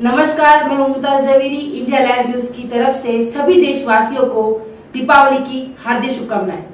नमस्कार, मैं Mumtaz Javeri India live news की तरफ़ से सभी देशवासियों को दीपावली की हार्दिक शुभकामनाएँ।